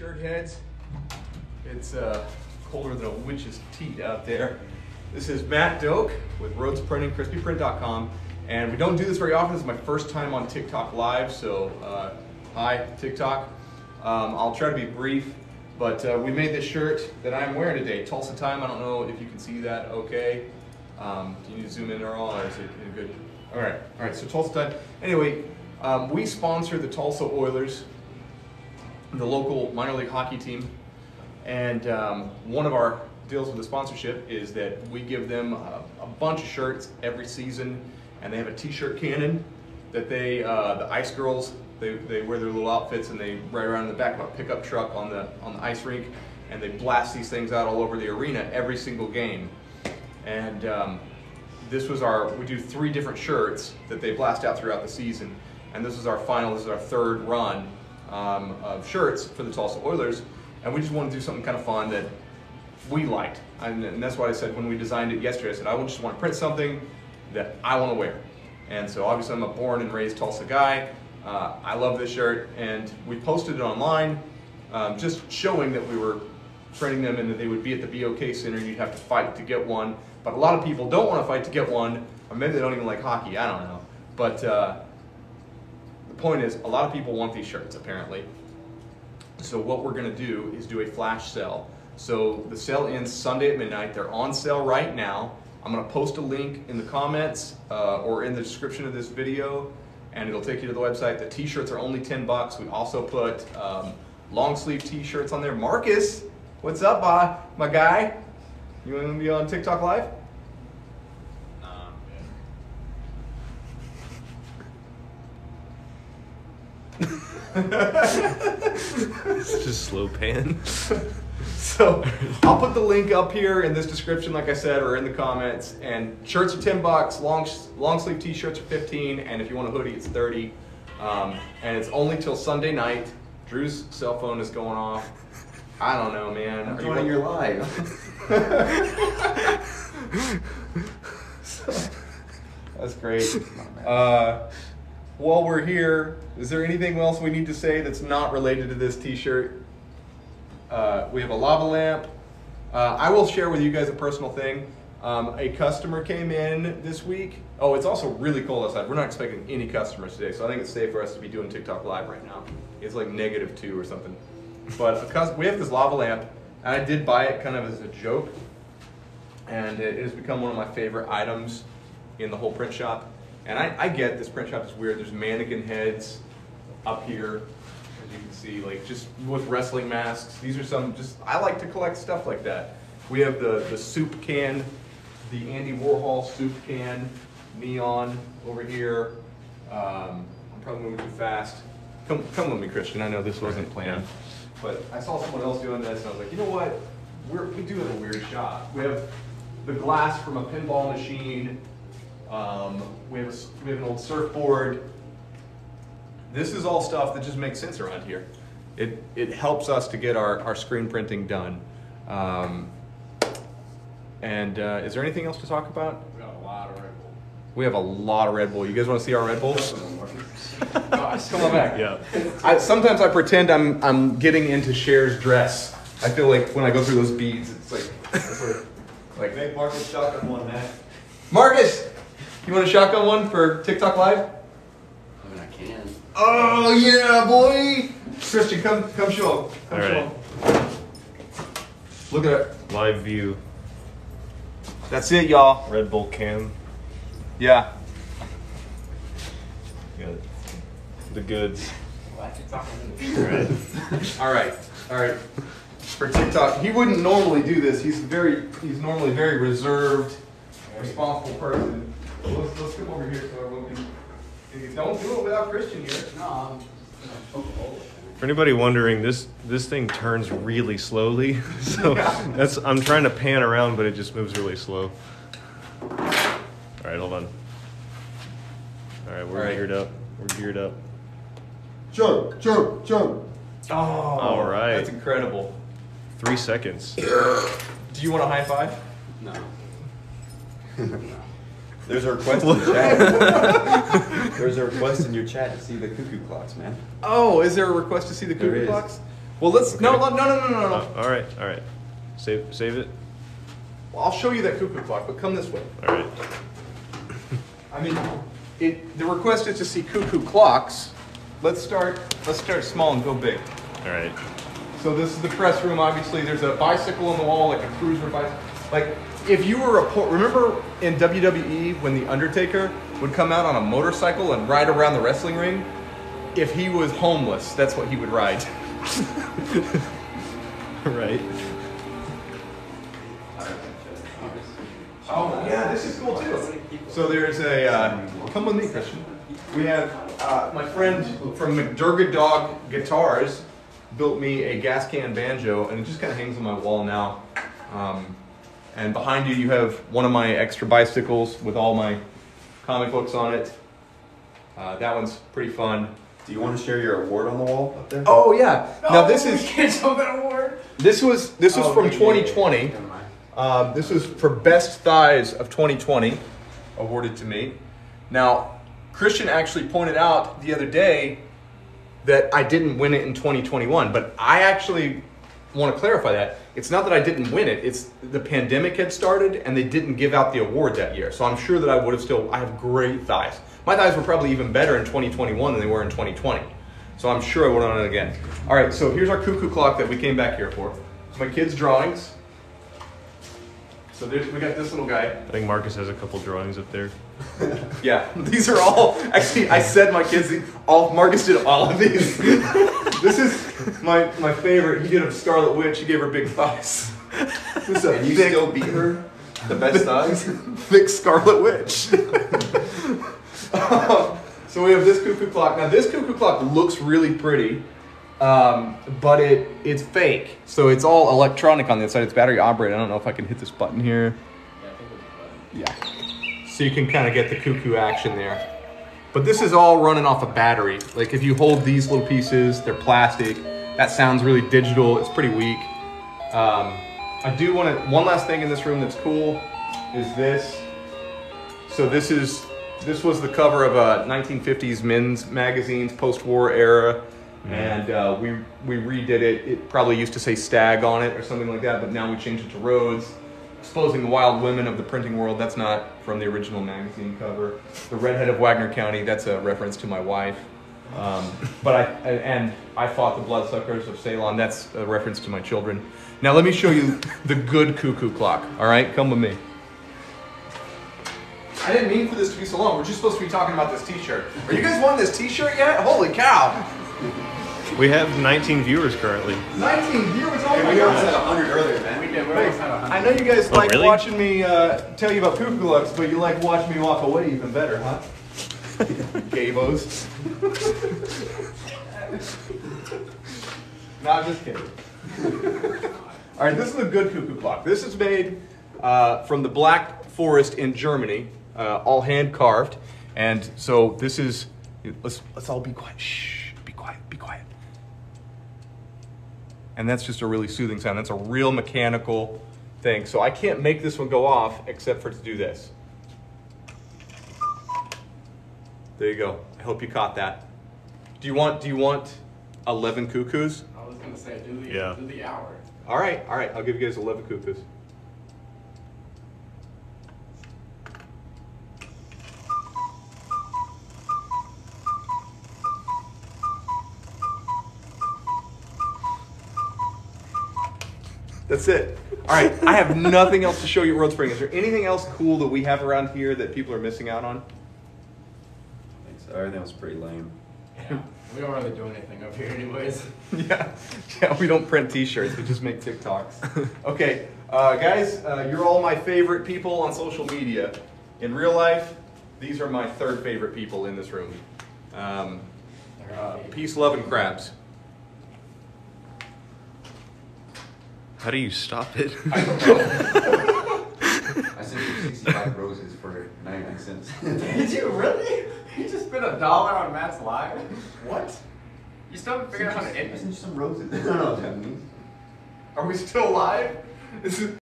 shirt heads. It's uh, colder than a witch's teat out there. This is Matt Doak with Rhodes Printing, crispyprint.com. And we don't do this very often. This is my first time on TikTok Live, so uh, hi, TikTok. Um, I'll try to be brief, but uh, we made this shirt that I'm wearing today, Tulsa Time. I don't know if you can see that okay. Um, do you need to zoom in at all, or is it good? All right, all right, so Tulsa Time. Anyway, um, we sponsor the Tulsa Oilers, the local minor league hockey team. And um, one of our deals with the sponsorship is that we give them a, a bunch of shirts every season, and they have a T-shirt cannon that they, uh, the Ice Girls, they, they wear their little outfits and they ride around in the back of a pickup truck on the on the ice rink, and they blast these things out all over the arena every single game. And um, this was our, we do three different shirts that they blast out throughout the season, and this is our final, this is our third run um, of shirts for the Tulsa Oilers, and we just want to do something kind of fun that we liked. And, and that's why I said when we designed it yesterday, I said, I just want to print something that I want to wear. And so obviously I'm a born and raised Tulsa guy. Uh, I love this shirt, and we posted it online, um, just showing that we were printing them and that they would be at the BOK Center and you'd have to fight to get one. But a lot of people don't want to fight to get one, or maybe they don't even like hockey, I don't know. But uh, point is, a lot of people want these shirts, apparently. So what we're gonna do is do a flash sale. So the sale ends Sunday at midnight. They're on sale right now. I'm gonna post a link in the comments uh, or in the description of this video, and it'll take you to the website. The t-shirts are only 10 bucks. We also put um, long sleeve t-shirts on there. Marcus, what's up, uh, my guy? You wanna be on TikTok live? It's just slow pan. So I'll put the link up here in this description, like I said, or in the comments. And shirts are 10 bucks, long, long sleeve t-shirts are 15, and if you want a hoodie, it's 30. Um, and it's only till Sunday night. Drew's cell phone is going off. I don't know, man. I'm Are joining you your live. That's great. Uh, while we're here, is there anything else we need to say that's not related to this T-shirt? Uh, we have a lava lamp. Uh, I will share with you guys a personal thing. Um, a customer came in this week. Oh, it's also really cold outside. We're not expecting any customers today, so I think it's safe for us to be doing TikTok live right now. It's like negative two or something. But we have this lava lamp, and I did buy it kind of as a joke, and it has become one of my favorite items in the whole print shop. And I, I get this print shop is weird. There's mannequin heads up here, as you can see, like just with wrestling masks. These are some just I like to collect stuff like that. We have the the soup can, the Andy Warhol soup can, neon over here. Um, I'm probably moving too fast. Come come with me, Christian. I know this wasn't planned, but I saw someone else doing this, and I was like, you know what? We're, we do have a weird shop. We have the glass from a pinball machine. Um, we, have a s we have an old surfboard. This is all stuff that just makes sense around here. It, it helps us to get our, our screen printing done. Um, and uh, is there anything else to talk about? We got a lot of Red Bull. We have a lot of Red Bull. You guys want to see our Red Bulls? Come on back. Yeah. I, sometimes I pretend I'm I'm getting into Cher's dress. I feel like when I go through those beads, it's like like Make Marcus shotgun one, man. Marcus, you want a shotgun one for TikTok Live? I mean, I can. Oh yeah, boy! Christian, come come show 'em. Come All show right. 'em. Look at it. Live view. That's it, y'all. Red Bull cam. Yeah. Got it. the goods. Well, I can talk All right. All right. All right. For TikTok, he wouldn't normally do this. He's very he's normally very reserved, responsible person. Let's let's come over here so everyone can. Don't do it without Christian here. No, I'm gonna poke a hole. For anybody wondering, this this thing turns really slowly. So that's I'm trying to pan around, but it just moves really slow. All right, hold on. All right, we're All right. geared up. We're geared up. Jump, jump, jump. Oh, All right. That's incredible. Three seconds. Do you want a high five? No. There's a request in the chat. There's a request in your chat to see the cuckoo clocks, man. Oh, is there a request to see the There cuckoo is. clocks? Well, let's no, Okay. no, no, no, no, no. Uh, all right, all right. Save, save it. Well, I'll show you that cuckoo clock, but come this way. All right. I mean, it, the request is to see cuckoo clocks. Let's start. Let's start small and go big. All right. So this is the press room. Obviously, there's a bicycle on the wall, like a cruiser bicycle. Like if you were a por- remember in WWE when the Undertaker would come out on a motorcycle and ride around the wrestling ring. If he was homeless, that's what he would ride. right. Oh yeah, this is cool too. So there's a uh, come with me, Christian. We have uh, my friend from McDurgid Dog Guitars built me a gas can banjo, and it just kind of hangs on my wall now. Um, and behind you, you have one of my extra bicycles with all my comic books on it. Uh, that one's pretty fun. Do you want to share your award on the wall up there? Oh yeah. Now this we is can't show that award. this was this was Oh, from yeah, yeah, yeah. 2020. Never mind. Um, this was for best thighs of 2020, awarded to me. Now, Christian actually pointed out the other day that I didn't win it in 2021, but I actually want to clarify that. It's not that I didn't win it, it's the pandemic had started and they didn't give out the award that year. So I'm sure that I would have still, I have great thighs. My thighs were probably even better in 2021 than they were in 2020. So I'm sure I would have done it again. All right, so here's our cuckoo clock that we came back here for. It's my kids' drawings. So there's, we got this little guy. I think Marcus has a couple drawings up there. Yeah, these are all actually. I said my kids. All Marcus did all of these. this is my my favorite. He did a Scarlet Witch. He gave her big thighs. This is a And you thick, still beat her? The best thighs? thick Scarlet Witch. Um, so we have this cuckoo clock. Now this cuckoo clock looks really pretty, um, but it it's fake. So it's all electronic on the inside. It's battery operated. I don't know if I can hit this button here. Yeah. So you can kind of get the cuckoo action there. But this is all running off a battery. Like if you hold these little pieces, they're plastic. That sounds really digital. It's pretty weak. Um, I do want to. One last thing in this room that's cool is this. So this is this was the cover of a 1950s men's magazine's post-war era, and uh, we we redid it. It probably used to say Stag on it or something like that, but now we changed it to Rhodes, exposing the wild women of the printing world. That's not from the original magazine cover. The redhead of Wagoner County. That's a reference to my wife. Um, but I and I fought the bloodsuckers of Ceylon. That's a reference to my children. Now let me show you the good cuckoo clock. All right, come with me. I didn't mean for this to be so long. We're just supposed to be talking about this T-shirt. Are you guys wanting this T-shirt yet? Holy cow! We have 19 viewers currently. 19 viewers. Oh Hey, my we almost had 100 earlier, man. We did. We almost had a I hundred. know you guys Oh, like really? watching me uh, tell you about cuckoo clocks, but you like watching me walk away even better, huh? Gabos. no, I'm just kidding. All right, this is a good cuckoo clock. This is made uh, from the Black Forest in Germany, uh, all hand carved, and so this is. Let's let's all be quiet. Shh, be quiet. Be quiet. And that's just a really soothing sound. That's a real mechanical thing. So I can't make this one go off except for to do this. There you go. I hope you caught that. Do you want do you want 11 cuckoos? I was gonna say do the Yeah. do the hour. All right, all right. I'll give you guys 11 cuckoos. That's it. All right, I have nothing else to show you at Rhodes Printing. Is there anything else cool that we have around here that people are missing out on? Thanks. Everything was pretty lame. Yeah. We don't really do anything up here, anyways. Yeah, yeah, we don't print T-shirts. We just make TikToks. Okay, uh, guys, uh, you're all my favorite people on social media. In real life, these are my third favorite people in this room. Um, uh, peace, love, and crabs. How do you stop it? I sent you 65 roses for 99 cents. Did you really? You just spent a dollar on Matt's live? What? You still haven't figured out how to end I sent you some roses. I don't know what that means. Are we still live? This is